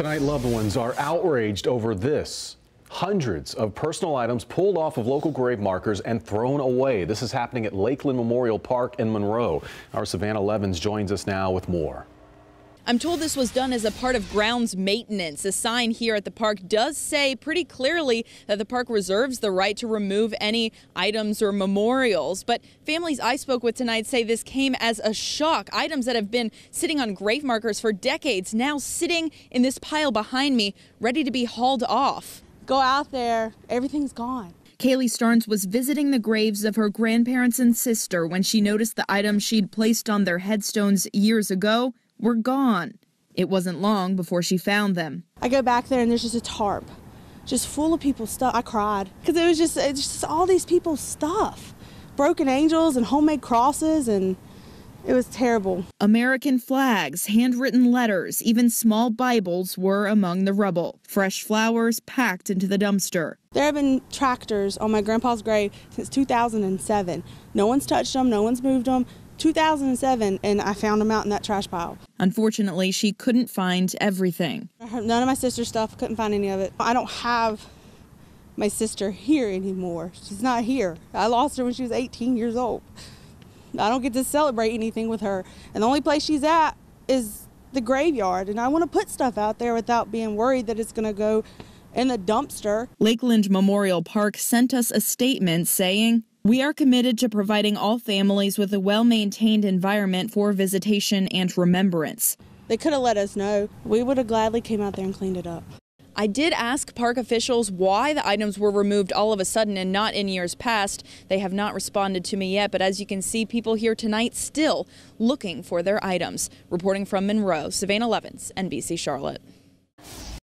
Tonight, loved ones are outraged over this. Hundreds of personal items pulled off of local grave markers and thrown away. This is happening at Lakeland Memorial Park in Monroe. Our Savannah Levins joins us now with more. I'm told this was done as a part of grounds maintenance. A sign here at the park does say pretty clearly that the park reserves the right to remove any items or memorials. But families I spoke with tonight say this came as a shock. Items that have been sitting on grave markers for decades now sitting in this pile behind me, ready to be hauled off. Go out there, everything's gone. Kaylee Starnes was visiting the graves of her grandparents and sister when she noticed the items she'd placed on their headstones years ago were gone. It wasn't long before she found them. I go back there and there's just a tarp, just full of people's stuff. I cried because it was just it's just all these people's stuff, broken angels and homemade crosses and. It was terrible. American flags, handwritten letters, even small Bibles were among the rubble. Fresh flowers packed into the dumpster. There have been tractors on my grandpa's grave since 2007. No one's touched them, no one's moved them. 2007 and I found them out in that trash pile. Unfortunately, she couldn't find everything. None of my sister's stuff, couldn't find any of it. I don't have my sister here anymore. She's not here. I lost her when she was 18 years old. I don't get to celebrate anything with her. And the only place she's at is the graveyard. And I want to put stuff out there without being worried that it's going to go in the dumpster. Lakeland Memorial Park sent us a statement saying, we are committed to providing all families with a well maintained environment for visitation and remembrance. They could have let us know. We would have gladly came out there and cleaned it up. I did ask park officials why the items were removed all of a sudden and not in years past. They have not responded to me yet, but as you can see, people here tonight still looking for their items. Reporting from Monroe, Savannah Levins, NBC Charlotte.